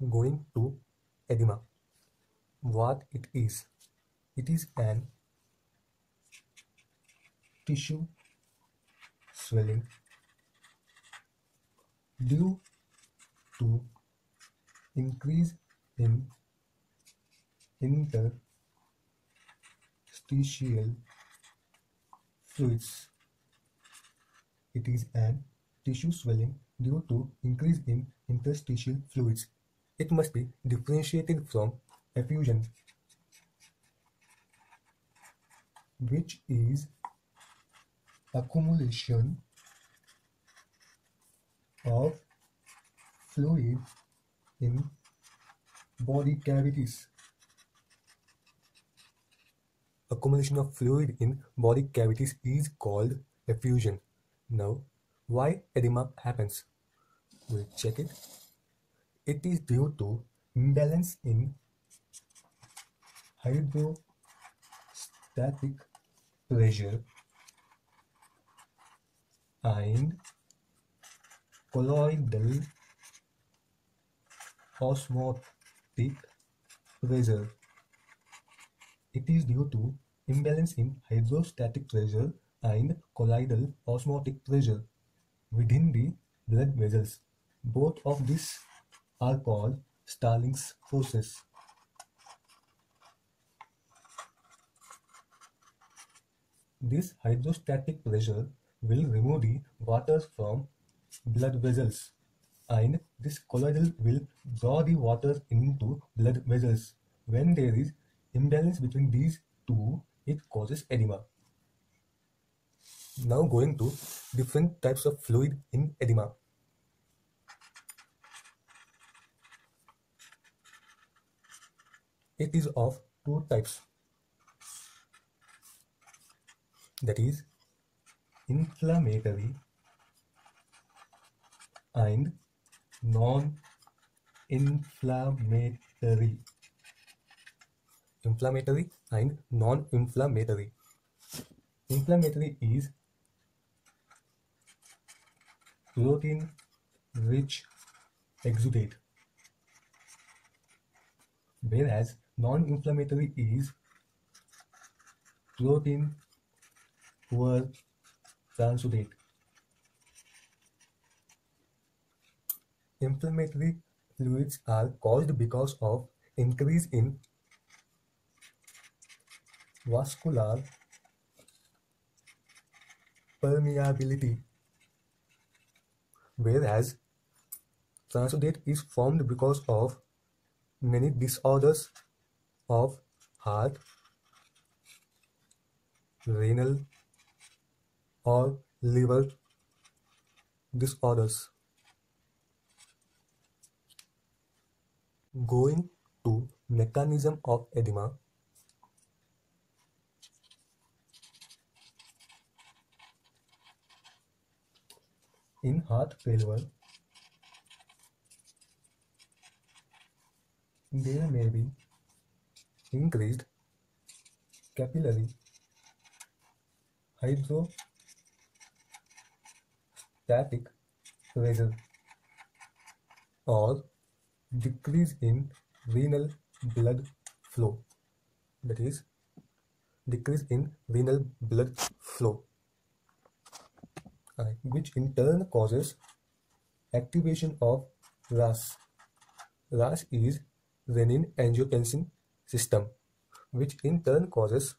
going to edema. What it is? It is an tissue swelling due to increase in interstitial fluids. It is an tissue swelling due to increase in interstitial fluids. It must be differentiated from effusion, which is accumulation of fluid in body cavities. Accumulation of fluid in body cavities is called effusion. Now, why edema happens? We'll check it. It is due to imbalance in hydrostatic pressure and colloidal osmotic pressure. It is due to imbalance in hydrostatic pressure and colloidal osmotic pressure within the blood vessels. Both of these are called Starling's forces. This hydrostatic pressure will remove the water from blood vessels and this colloidal will draw the water into blood vessels. When there is imbalance between these two, it causes edema. Now going to different types of fluid in edema. It is of two types. That is inflammatory and non-inflammatory. Inflammatory and non-inflammatory. Inflammatory is protein rich exudate whereas non-inflammatory is protein poor transudate inflammatory fluids are caused because of increase in vascular permeability whereas transudate is formed because of many disorders of heart, renal or liver disorders. Going to mechanism of edema in heart failure there may be increased capillary hydrostatic pressure or decrease in renal blood flow that is decrease in renal blood flow which in turn causes activation of RAS. RAS is renin angiotensin system which in turn causes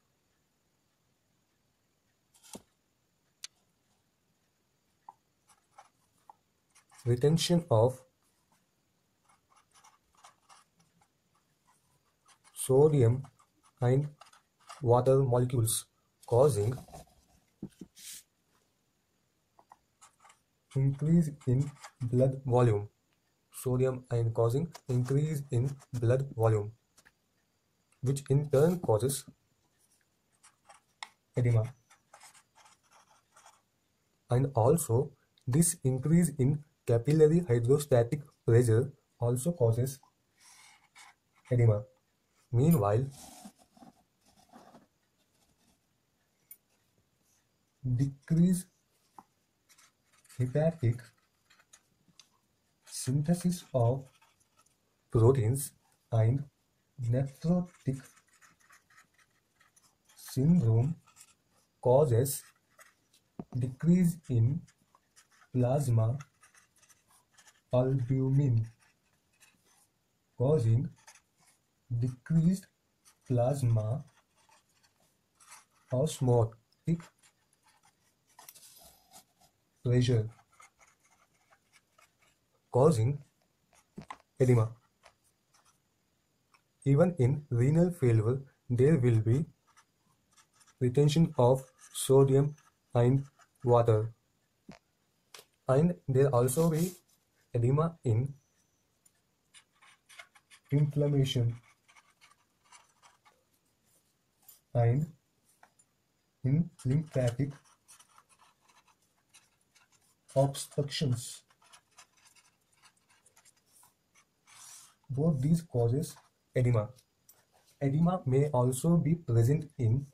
retention of sodium and water molecules causing increase in blood volume. Sodium ion causing increase in blood volume which in turn causes edema. And also this increase in capillary hydrostatic pressure also causes edema. Meanwhile decrease hepatic synthesis of proteins and nephrotic syndrome causes decrease in plasma albumin causing decreased plasma osmotic pressure causing edema. Even in renal failure, there will be retention of sodium and water. And there also be edema in inflammation and in lymphatic obstructions. Both these causes edema. Edema may also be present in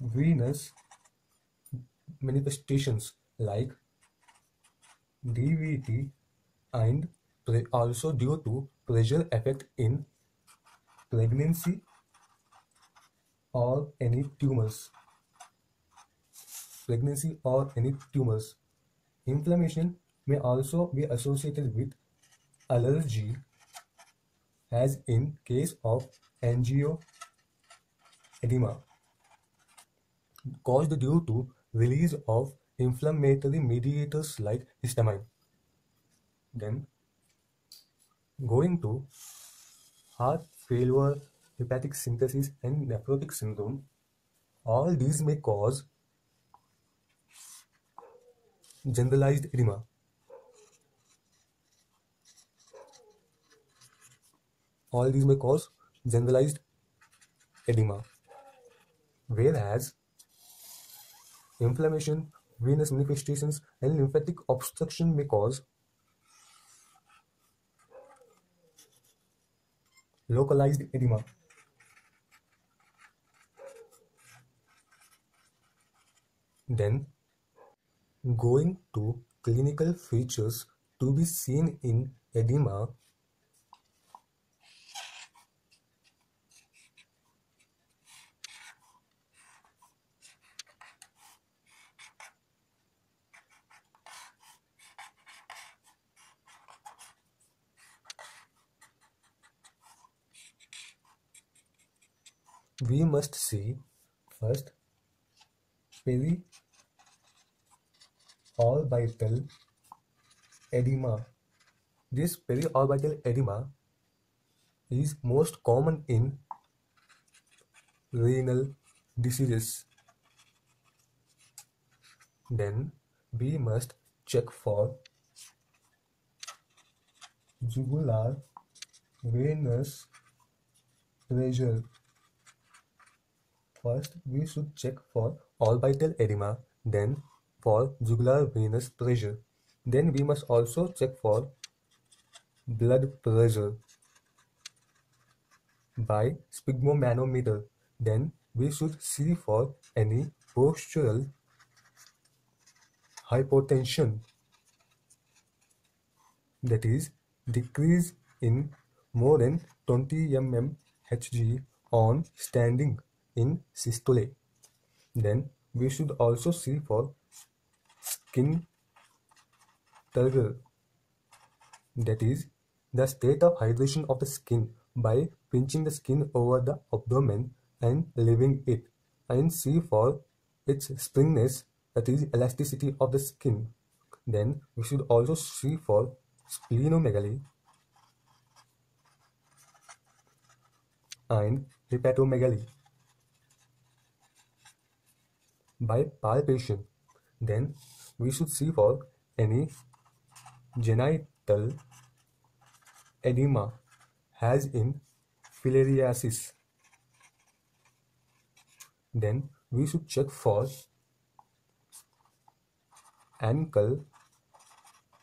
venous manifestations like DVT and also due to pressure effect in pregnancy or any tumors pregnancy or any tumors inflammation may also be associated with allergy as in case of angioedema caused due to release of inflammatory mediators like histamine then going to heart failure, hepatic synthesis, and nephrotic syndrome, all these may cause generalized edema. All these may cause generalized edema. Whereas inflammation, venous manifestations, and lymphatic obstruction may cause localized edema. Then, going to clinical features to be seen in edema we must see first periorbital edema. This periorbital edema is most common in renal diseases. Then we must check for jugular venous pressure First, we should check for orbital edema, then for jugular venous pressure. Then we must also check for blood pressure by sphygmomanometer. Then we should see for any postural hypotension that is decrease in more than 20 mm Hg on standing in systole. Then we should also see for skin turgor that is the state of hydration of the skin by pinching the skin over the abdomen and leaving it and see for its springiness that is elasticity of the skin. Then we should also see for splenomegaly and hepatomegaly by palpation. Then we should see for any genital edema has in filariasis. Then we should check for ankle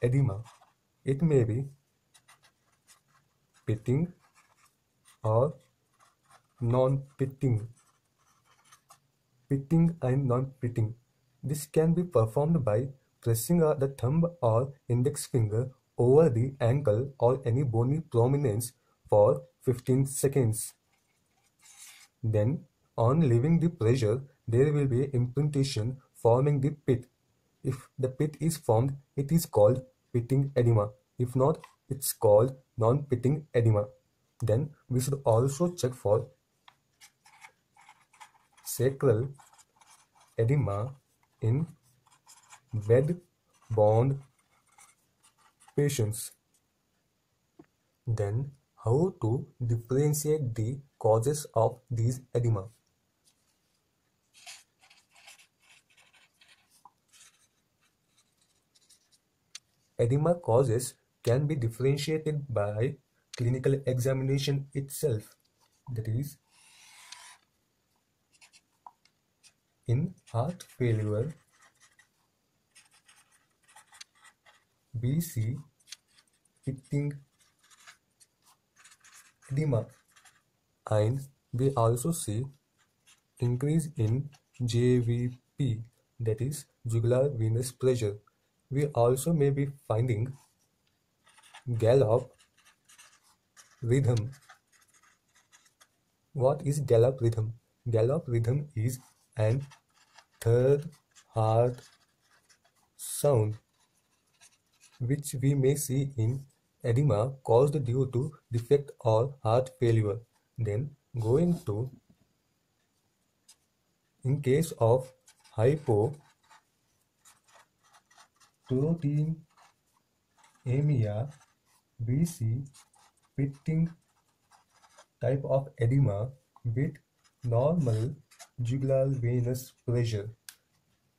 edema. It may be pitting or non-pitting pitting and non-pitting. This can be performed by pressing the thumb or index finger over the ankle or any bony prominence for 15 seconds. Then, on leaving the pressure, there will be imprintation forming the pit. If the pit is formed, it is called pitting edema. If not, it's called non-pitting edema. Then we should also check for sacral edema in bed-bound patients. Then how to differentiate the causes of these edema. Edema causes can be differentiated by clinical examination itself. That is, in heart failure, see pitting edema and we also see increase in JVP that is jugular venous pressure. We also may be finding gallop rhythm. What is gallop rhythm? Gallop rhythm is an third heart sound which we may see in edema caused due to defect or heart failure. Then going to in case of hypoproteinemia we see pitting type of edema with normal jugular venous pressure.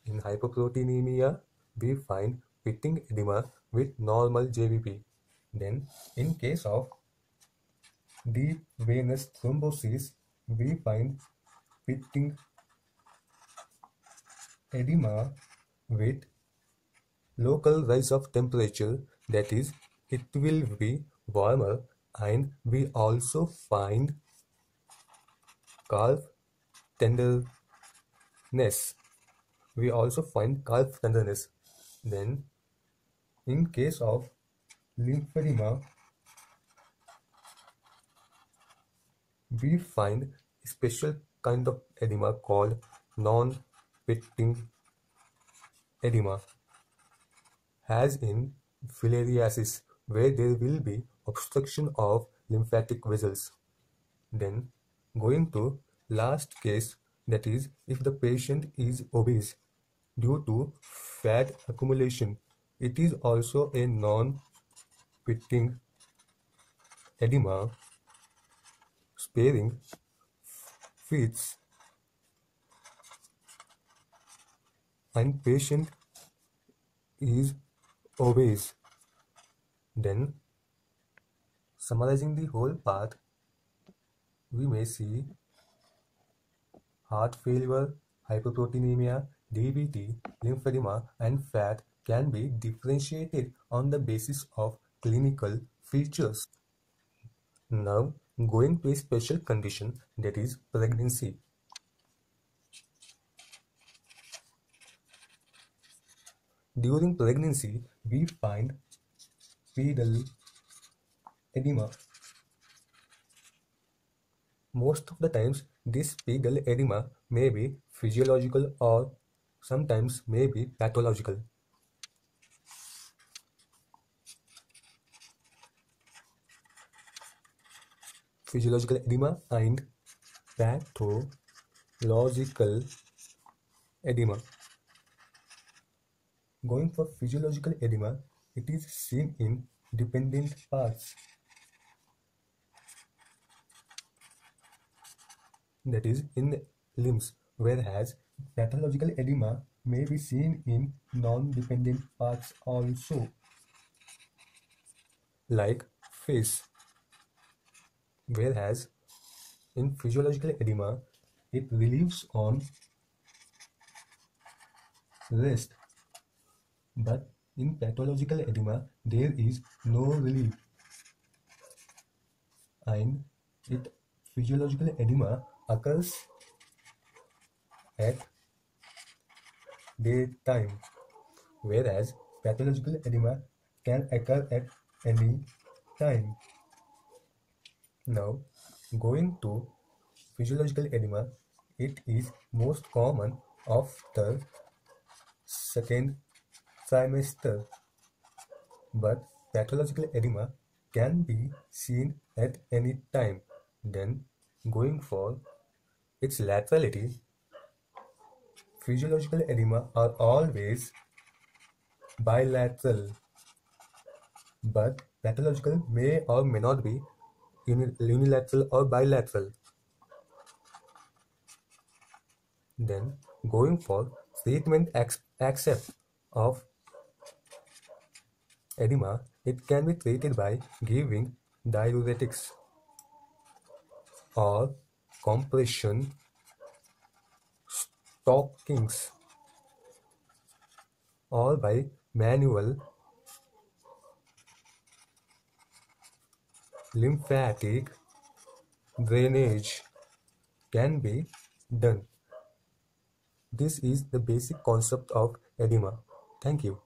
In hypoproteinemia, we find pitting edema with normal JVP. Then, in case of deep venous thrombosis, we find pitting edema with local rise of temperature that is it will be warmer and we also find calf tenderness. We also find calf tenderness. Then in case of lymphedema we find a special kind of edema called non-pitting edema. As in filariasis where there will be obstruction of lymphatic vessels. Then going to last case that is if the patient is obese due to fat accumulation it is also a non-pitting edema. Sparing fits and patient is obese. Then Summarizing the whole path, we may see heart failure, hyperproteinemia, DVT, lymphedema, and fat can be differentiated on the basis of clinical features. Now, going to a special condition that is pregnancy. During pregnancy, we find pedal edema. Most of the times this pedal edema may be physiological or sometimes may be pathological. Physiological edema and pathological edema. Going for physiological edema, it is seen in dependent parts that is in limbs, whereas pathological edema may be seen in non-dependent parts also, like face, whereas in physiological edema, it relieves on rest, but in pathological edema, there is no relief, and it physiological edema occurs at daytime, whereas pathological edema can occur at any time. Now, going to physiological edema, it is most common after second trimester, but pathological edema can be seen at any time. Then, going for its laterality, physiological edema are always bilateral, but pathological may or may not be unilateral or bilateral. Then, going for treatment accept of edema, it can be treated by giving diuretics or compression stockings or by manual lymphatic drainage can be done. This is the basic concept of edema. Thank you.